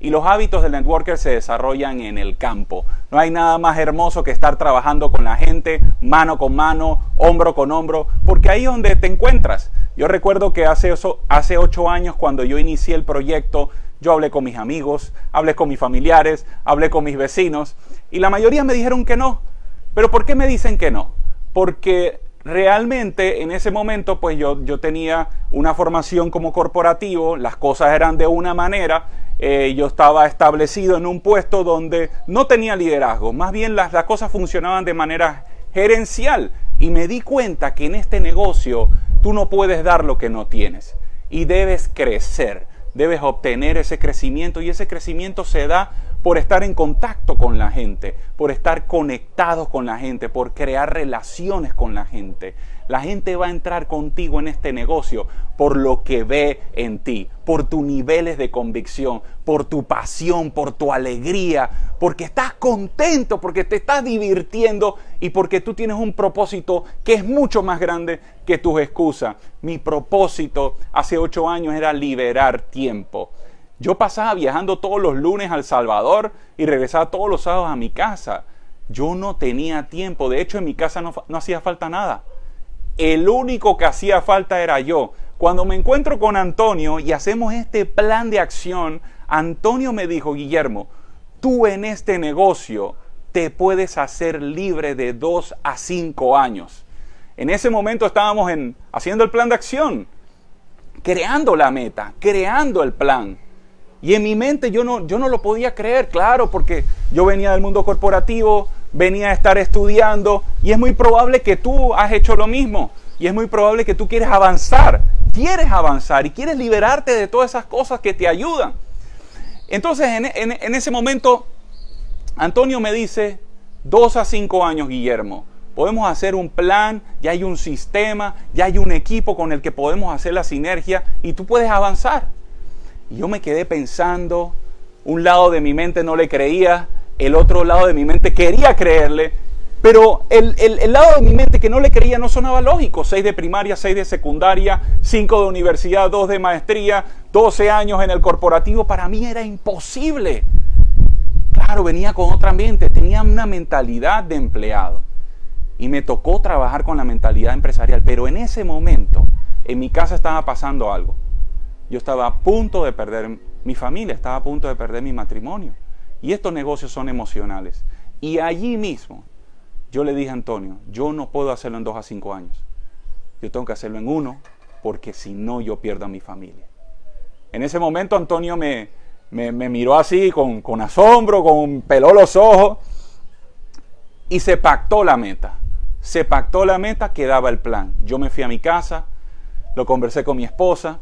Y los hábitos del networker se desarrollan en el campo. No hay nada más hermoso que estar trabajando con la gente, mano con mano, hombro con hombro, porque ahí es donde te encuentras. Yo recuerdo que hace, hace ocho años cuando yo inicié el proyecto, yo hablé con mis amigos, hablé con mis familiares, hablé con mis vecinos y la mayoría me dijeron que no. Pero ¿por qué me dicen que no? Porque realmente en ese momento pues yo, yo tenía una formación como corporativo, las cosas eran de una manera, eh, yo estaba establecido en un puesto donde no tenía liderazgo, más bien las, las cosas funcionaban de manera gerencial y me di cuenta que en este negocio tú no puedes dar lo que no tienes y debes crecer, debes obtener ese crecimiento y ese crecimiento se da por estar en contacto con la gente, por estar conectados con la gente, por crear relaciones con la gente. La gente va a entrar contigo en este negocio por lo que ve en ti, por tus niveles de convicción, por tu pasión, por tu alegría, porque estás contento, porque te estás divirtiendo y porque tú tienes un propósito que es mucho más grande que tus excusas. Mi propósito hace ocho años era liberar tiempo. Yo pasaba viajando todos los lunes al Salvador y regresaba todos los sábados a mi casa. Yo no tenía tiempo. De hecho, en mi casa no, hacía falta nada. El único que hacía falta era yo. Cuando me encuentro con Antonio y hacemos este plan de acción, Antonio me dijo, Guillermo, tú en este negocio te puedes hacer libre de dos a cinco años. En ese momento estábamos en, haciendo el plan de acción, creando la meta, creando el plan. Y en mi mente yo no, yo no lo podía creer, claro, porque yo venía del mundo corporativo, venía a estar estudiando y es muy probable que tú has hecho lo mismo y es muy probable que tú quieres avanzar, quieres avanzar y quieres liberarte de todas esas cosas que te ayudan. Entonces en, en ese momento Antonio me dice, dos a cinco años Guillermo, podemos hacer un plan, ya hay un sistema, ya hay un equipo con el que podemos hacer la sinergia y tú puedes avanzar. Y yo me quedé pensando, un lado de mi mente no le creía, el otro lado de mi mente quería creerle, pero el, lado de mi mente que no le creía no sonaba lógico. Seis de primaria, seis de secundaria, cinco de universidad, dos de maestría, 12 años en el corporativo, para mí era imposible. Claro, venía con otra mente, tenía una mentalidad de empleado. Y me tocó trabajar con la mentalidad empresarial. Pero en ese momento, en mi casa estaba pasando algo. Yo estaba a punto de perder mi familia, estaba a punto de perder mi matrimonio. Y estos negocios son emocionales. Y allí mismo yo le dije a Antonio, yo no puedo hacerlo en dos a cinco años. Yo tengo que hacerlo en uno porque si no yo pierdo a mi familia. En ese momento Antonio me, miró así con, con asombro, con peló los ojos y se pactó la meta. Se pactó la meta que daba el plan. Yo me fui a mi casa, lo conversé con mi esposa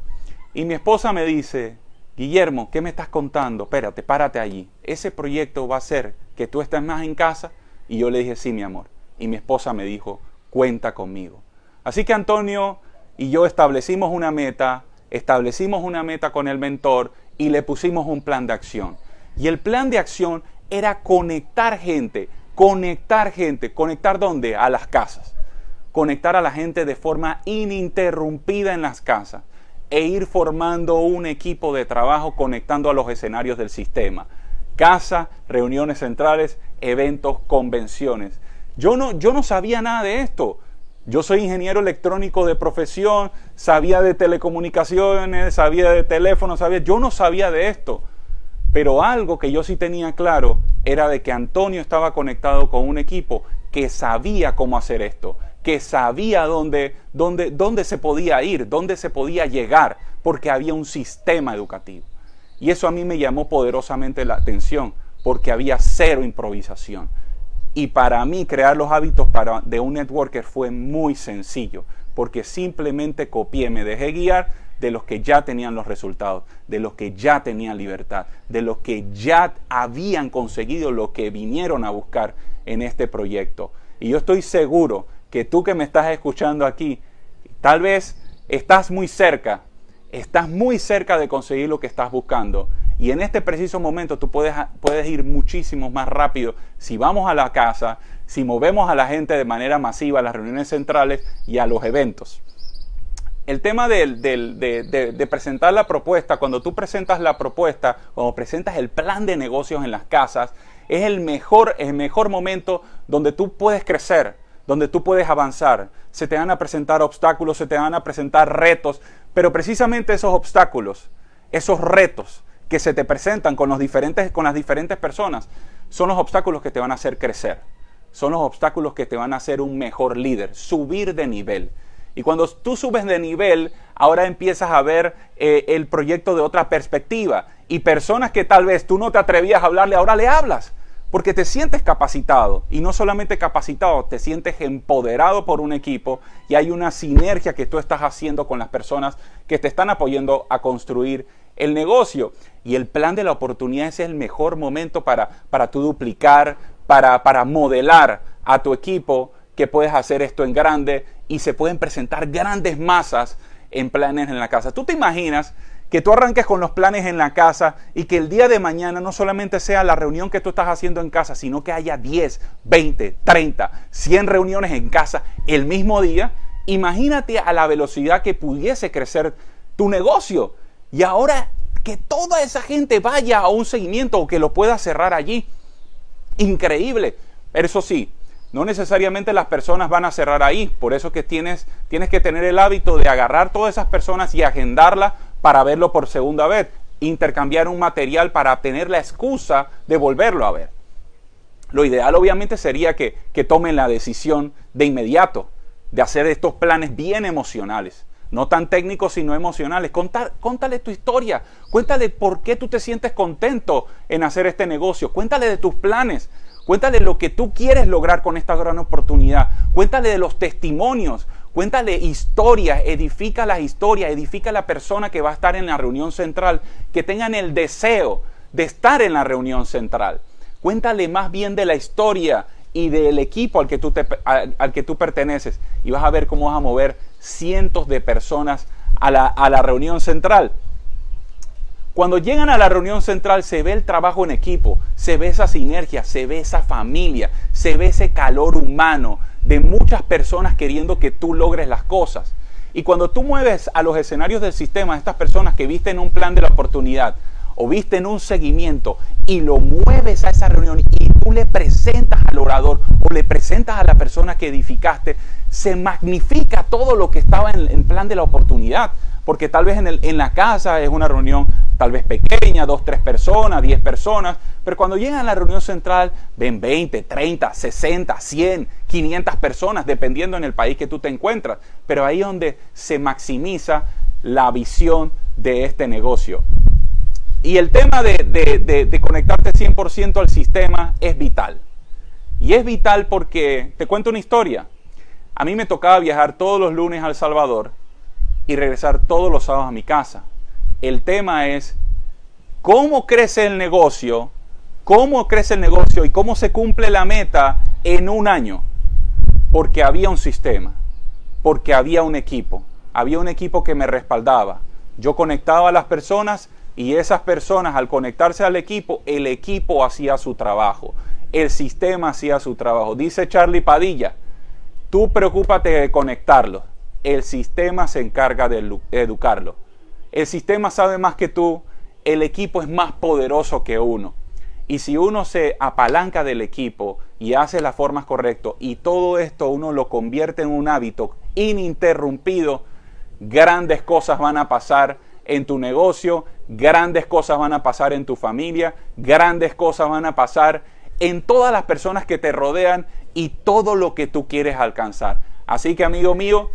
y mi esposa me dice, Guillermo, ¿qué me estás contando? Espérate, párate allí. Ese proyecto va a ser que tú estés más en casa. Y yo le dije, sí, mi amor. Y mi esposa me dijo, cuenta conmigo. Así que Antonio y yo establecimos una meta, establecimos una meta con el mentor y le pusimos un plan de acción. Y el plan de acción era conectar gente, conectar gente, conectar dónde? A las casas. Conectar a la gente de forma ininterrumpida en las casas e ir formando un equipo de trabajo conectando a los escenarios del sistema. Casa, reuniones centrales, eventos, convenciones. Yo no, yo no sabía nada de esto. Yo soy ingeniero electrónico de profesión, sabía de telecomunicaciones, sabía de teléfono, sabía, yo no sabía de esto. Pero algo que yo sí tenía claro era de que Antonio estaba conectado con un equipo que sabía cómo hacer esto, que sabía dónde, dónde, dónde se podía ir, dónde se podía llegar, porque había un sistema educativo. Y eso a mí me llamó poderosamente la atención, porque había cero improvisación. Y para mí crear los hábitos para, de un networker fue muy sencillo, porque simplemente copié, me dejé guiar de los que ya tenían los resultados, de los que ya tenían libertad, de los que ya habían conseguido lo que vinieron a buscar en este proyecto. Y yo estoy seguro que tú que me estás escuchando aquí, tal vez estás muy cerca, estás muy cerca de conseguir lo que estás buscando. Y en este preciso momento tú puedes, puedes ir muchísimo más rápido si vamos a la casa, si movemos a la gente de manera masiva a las reuniones centrales y a los eventos. el tema de, presentar la propuesta, cuando tú presentas la propuesta, cuando presentas el plan de negocios en las casas, es el mejor, el mejor momento donde tú puedes crecer, donde tú puedes avanzar. Se te van a presentar obstáculos, se te van a presentar retos, pero precisamente esos obstáculos, esos retos que se te presentan con, los diferentes, con las diferentes personas, son los obstáculos que te van a hacer crecer. Son los obstáculos que te van a hacer un mejor líder, subir de nivel. Y cuando tú subes de nivel, ahora empiezas a ver eh, el proyecto de otra perspectiva. Y personas que tal vez tú no te atrevías a hablarle, ahora le hablas. Porque te sientes capacitado. Y no solamente capacitado, te sientes empoderado por un equipo. Y hay una sinergia que tú estás haciendo con las personas que te están apoyando a construir el negocio. Y el plan de la oportunidad es el mejor momento para, para tú duplicar, para, para modelar a tu equipo que puedes hacer esto en grande y se pueden presentar grandes masas en planes en la casa. ¿Tú te imaginas que tú arranques con los planes en la casa y que el día de mañana no solamente sea la reunión que tú estás haciendo en casa, sino que haya 10, 20, 30, 100 reuniones en casa el mismo día? Imagínate a la velocidad que pudiese crecer tu negocio. Y ahora que toda esa gente vaya a un seguimiento o que lo pueda cerrar allí. Increíble. Pero eso sí, no necesariamente las personas van a cerrar ahí. Por eso que tienes, tienes que tener el hábito de agarrar todas esas personas y agendarla para verlo por segunda vez. Intercambiar un material para tener la excusa de volverlo a ver. Lo ideal obviamente sería que, que tomen la decisión de inmediato de hacer estos planes bien emocionales. No tan técnicos sino emocionales. Contar, contale tu historia. Cuéntale por qué tú te sientes contento en hacer este negocio. Cuéntale de tus planes. Cuéntale lo que tú quieres lograr con esta gran oportunidad. Cuéntale de los testimonios. Cuéntale historias, edifica las historias, edifica la persona que va a estar en la reunión central, que tengan el deseo de estar en la reunión central. Cuéntale más bien de la historia y del equipo al que tú, perteneces y vas a ver cómo vas a mover cientos de personas a la reunión central. Cuando llegan a la reunión central se ve el trabajo en equipo, se ve esa sinergia, se ve esa familia, se ve ese calor humano de muchas personas queriendo que tú logres las cosas. Y cuando tú mueves a los escenarios del sistema a estas personas que visten un plan de la oportunidad o visten un seguimiento y lo mueves a esa reunión y tú le presentas al orador o le presentas a la persona que edificaste, se magnifica todo lo que estaba en el plan de la oportunidad. Porque tal vez en, el, en la casa es una reunión tal vez pequeña, dos, tres personas, diez personas, pero cuando llegan a la reunión central ven 20, 30, 60, 100, 500 personas, dependiendo en el país que tú te encuentras. Pero ahí es donde se maximiza la visión de este negocio. Y el tema de, de, conectarte 100% al sistema es vital. Y es vital porque, te cuento una historia, a mí me tocaba viajar todos los lunes a El Salvador y regresar todos los sábados a mi casa. El tema es cómo crece el negocio, cómo crece el negocio y cómo se cumple la meta en un año. Porque había un sistema, porque había un equipo, había un equipo que me respaldaba. Yo conectaba a las personas y esas personas al conectarse al equipo, el equipo hacía su trabajo, el sistema hacía su trabajo. Dice Charlie Padilla, tú preocúpate de conectarlo el sistema se encarga de educarlo. El sistema sabe más que tú, el equipo es más poderoso que uno. Y si uno se apalanca del equipo y hace las formas correctas y todo esto uno lo convierte en un hábito ininterrumpido, grandes cosas van a pasar en tu negocio, grandes cosas van a pasar en tu familia, grandes cosas van a pasar en todas las personas que te rodean y todo lo que tú quieres alcanzar. Así que amigo mío,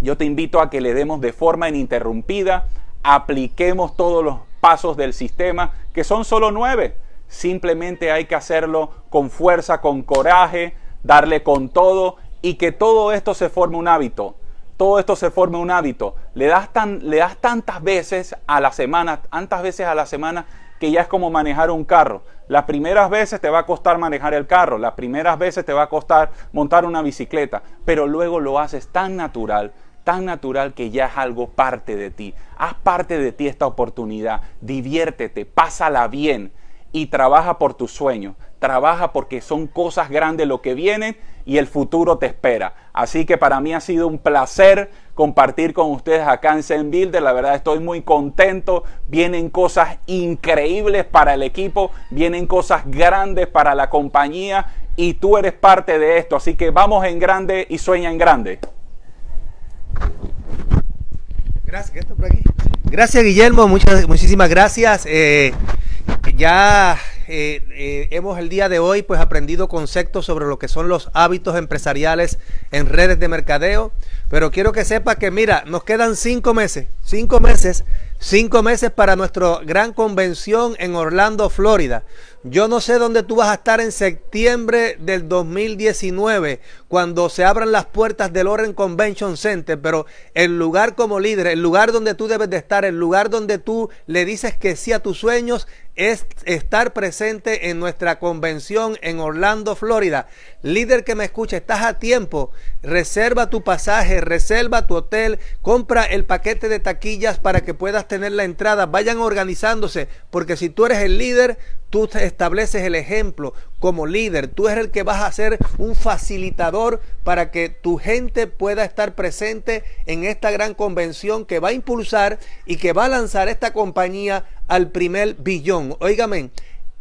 yo te invito a que le demos de forma ininterrumpida, apliquemos todos los pasos del sistema, que son solo nueve. Simplemente hay que hacerlo con fuerza, con coraje, darle con todo y que todo esto se forme un hábito. Todo esto se forme un hábito. Le das, tan, le das tantas veces a la semana, tantas veces a la semana que ya es como manejar un carro. Las primeras veces te va a costar manejar el carro, las primeras veces te va a costar montar una bicicleta, pero luego lo haces tan natural, tan natural que ya es algo parte de ti. Haz parte de ti esta oportunidad, diviértete, pásala bien y trabaja por tu sueño, trabaja porque son cosas grandes lo que vienen y el futuro te espera. Así que para mí ha sido un placer compartir con ustedes acá en Zen Builder. La verdad estoy muy contento. Vienen cosas increíbles para el equipo, vienen cosas grandes para la compañía y tú eres parte de esto. Así que vamos en grande y sueña en grande. Gracias, Gracias Guillermo, muchas, muchísimas gracias. Eh, ya eh, eh, hemos el día de hoy pues aprendido conceptos sobre lo que son los hábitos empresariales en redes de mercadeo, pero quiero que sepa que mira, nos quedan cinco meses, cinco meses Cinco meses para nuestra gran convención en Orlando, Florida. Yo no sé dónde tú vas a estar en septiembre del 2019, cuando se abran las puertas del Oren Convention Center, pero el lugar como líder, el lugar donde tú debes de estar, el lugar donde tú le dices que sí a tus sueños, es estar presente en nuestra convención en Orlando, Florida. Líder que me escucha, estás a tiempo. Reserva tu pasaje, reserva tu hotel, compra el paquete de taquillas para que puedas tener la entrada. Vayan organizándose, porque si tú eres el líder, tú estableces el ejemplo como líder. Tú eres el que vas a ser un facilitador para que tu gente pueda estar presente en esta gran convención que va a impulsar y que va a lanzar esta compañía al primer billón. Óigame,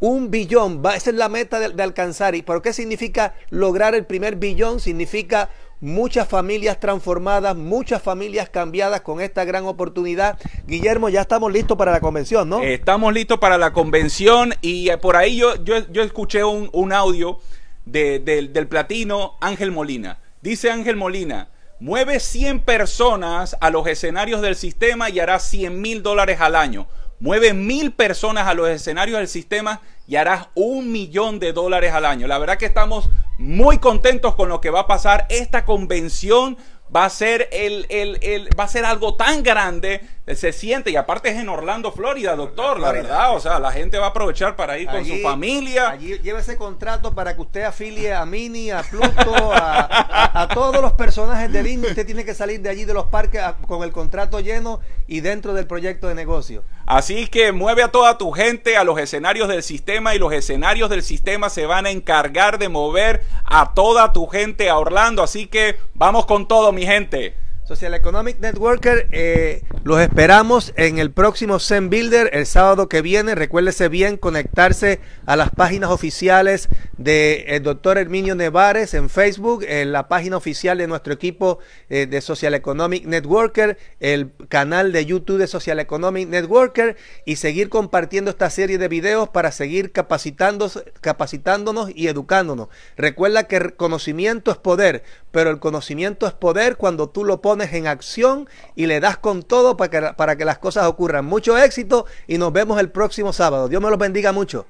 un billón, va, esa es la meta de, de alcanzar. ¿Y por qué significa lograr el primer billón? Significa muchas familias transformadas, muchas familias cambiadas con esta gran oportunidad. Guillermo, ya estamos listos para la convención, ¿no? Estamos listos para la convención y eh, por ahí yo, yo, escuché un, audio del platino Ángel Molina. Dice Ángel Molina, mueve 100 personas a los escenarios del sistema y hará 100 mil dólares al año. Mueve mil personas a los escenarios del sistema y harás un millón de dólares al año. La verdad que estamos muy contentos con lo que va a pasar. Esta convención va a ser el, el, va a ser algo tan grande, se siente, y aparte es en Orlando, Florida, doctor, la verdad, o sea, la gente va a aprovechar para ir con su familia. Allí lleva ese contrato para que usted afilie a Mini, a Pluto, a, todos los personajes de Disney, usted tiene que salir de allí de los parques con el contrato lleno y dentro del proyecto de negocio. Así que mueve a toda tu gente a los escenarios del sistema y los escenarios del sistema se van a encargar de mover a toda tu gente a Orlando. Así que vamos con todo, mi gente. Social Economic Networker, eh, los esperamos en el próximo Zen Builder el sábado que viene. Recuérdese bien conectarse a las páginas oficiales del de doctor Herminio Nevares en Facebook, en la página oficial de nuestro equipo eh, de Social Economic Networker, el canal de YouTube de Social Economic Networker y seguir compartiendo esta serie de videos para seguir capacitándonos, capacitándonos y educándonos. Recuerda que conocimiento es poder, pero el conocimiento es poder cuando tú lo pones en acción y le das con todo para que, para que las cosas ocurran. Mucho éxito y nos vemos el próximo sábado. Dios me los bendiga mucho.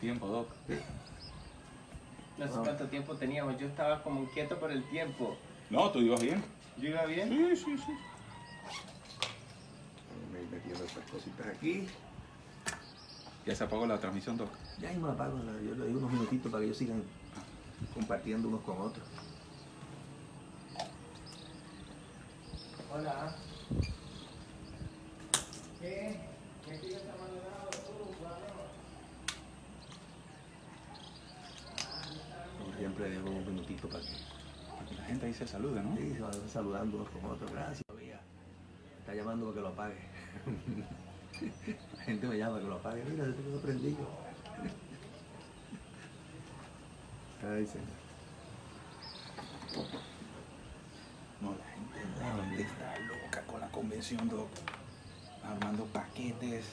tiempo, Doc. Yo estaba como inquieto por el tiempo. No, tú ibas bien. ¿Yo iba bien? Sí, sí, sí. Me metiendo estas cositas aquí. ¿Ya se apagó la transmisión, Doc? Ya me apago, yo le doy unos minutitos para que ellos sigan compartiendo unos con otros. Hola. Siempre dejo un minutito para que, la gente ahí se salude, ¿no? Sí, se saludando con otros. Gracias. Está llamando para que lo apague. la gente me llama para que lo apague. Mira, se tengo prendido. No, la gente, la gente está loca con la convención, Doc. Armando paquetes.